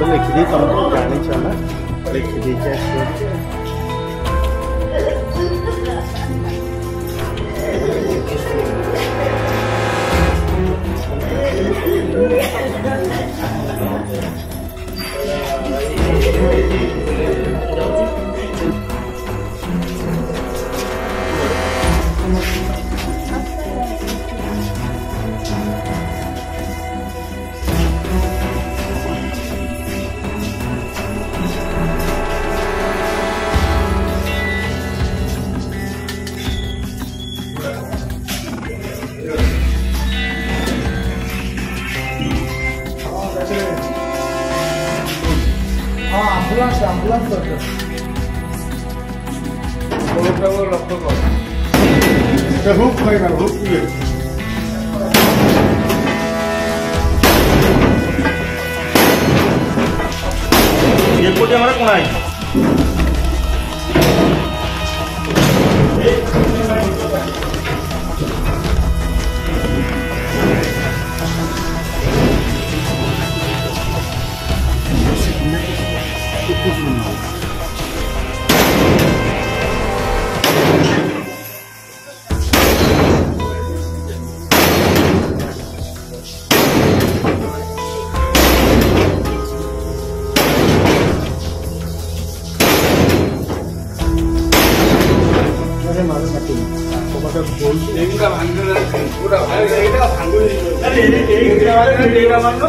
Lekide tamam. Yani çalar. Lekide geçiyor. Yeah. ambulans, ambulans dokter. Kalau lapa kau. Terhub kau nak hub ni. ये कोटे हमारा कौन है? Thank you. 여기가 만드는 뭐라고? 여기다가 방금 여기가 만드는 여기가 만든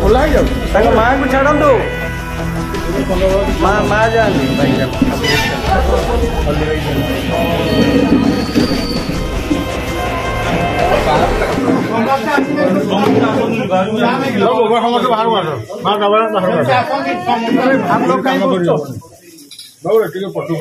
খোলাই যাবে তাকে মায়ের ছাড়ান্তু মা মা যান সময়ছো ভাল কাম কৰি বাৰু এতিয়া কঠোৰ